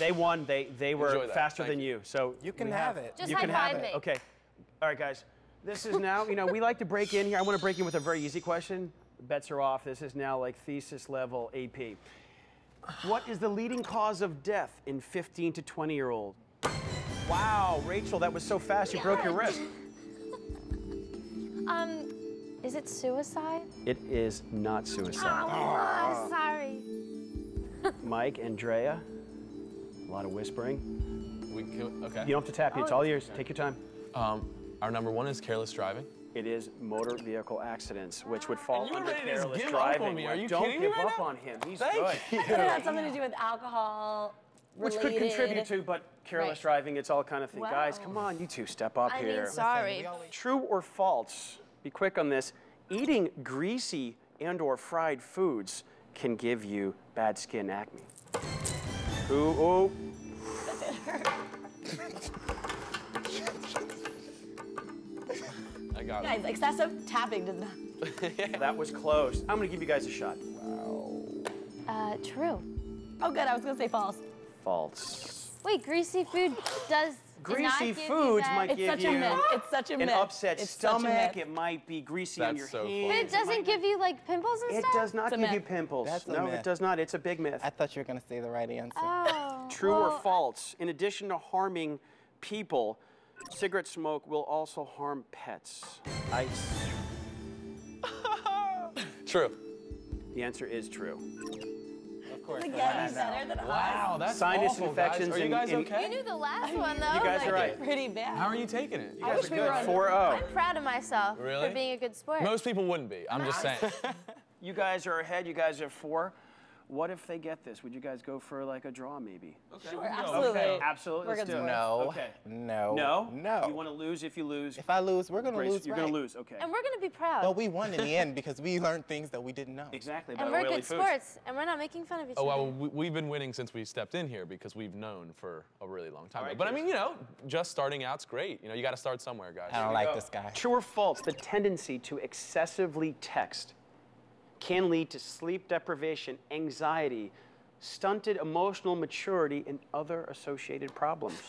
They won. They they were Enjoy that. faster Thank than you. you. So You can we have it. Just you high can have it. me. Okay. All right, guys. This is now. You know, we like to break in here. I want to break in with a very easy question. Bets are off. This is now like thesis level AP. What is the leading cause of death in 15 to 20 year old? Wow, Rachel, that was so fast. You broke your wrist. Um, is it suicide? It is not suicide. Oh, I'm sorry. Mike, Andrea, a lot of whispering. We can, okay. You don't have to tap me. It's all yours. Take your time. Um, our number one is careless driving. It is motor vehicle accidents, which would fall And you under ready to just careless give up driving. on me. Are you Don't kidding me give right up now? on him. He's Thank good. you. It had something to do with alcohol. Which could contribute to, but careless Right. driving, it's all kind of thing. Guys, come on, you two, step up here. I here. mean, sorry. True or false? Be quick on this. Eating greasy and or fried foods can give you bad skin acne. Ooh, ooh. I got Guys, it. excessive tapping does not. That was close. I'm gonna give you guys a shot. Uh, true. Oh, good. I was gonna say false. False. Wait, greasy food does Greasy not give foods you bad- might It's give such you a myth. It's such a an myth. upset It's such a stomach. myth. It might be greasy on That's your so funny. hands. But it doesn't give you like pimples and stuff. It stuff. does not It's a give you myth. pimples. That's a no, it myth. does not. It's a big myth. I thought you were gonna say the right answer. Oh. True or false? In addition to harming people, cigarette smoke will also harm pets. Ice. True. The answer is true. Of course. Again, the one I he's better than us. Wow, that's Sinus awful, infections Guys. Are you and- guys and- okay? You knew the last one though. You guys like, are right. Pretty bad. How are you taking it? I wish we were on. 4 I'm proud of myself Really? for being a good sport. Most people wouldn't be. I'm just saying. You guys are ahead. You guys are 4. What if they get this? Would you guys go for like a draw maybe? Sure, absolutely. Absolutely. We're Let's do it. No. Okay. No. No? No. You want to lose if you lose? if I lose, we're gonna Grace, lose. you're right. going to lose. Okay. and we're gonna be proud. But we won in the end because we learned things that we didn't know. exactly. and we're good foods. sports, and we're not making fun of each Oh, other. well, we, we've been winning since we stepped in here because we've known for a really long time. right, but I mean, you know, just starting out's great. You know, you got to start somewhere, guys. I don't like this guy. True or false? The tendency to excessively text can lead to sleep deprivation, anxiety, stunted emotional maturity, and other associated problems.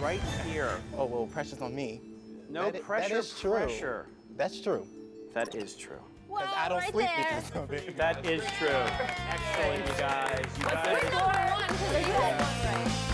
Right here. Oh well, pressure's on me. No That i- pressure. That is true. Pressure. That's true. That is true. well, I don't right sleep there. because of it. That is true. Excellent, you guys. You guys. Four one, 'cause you had one right.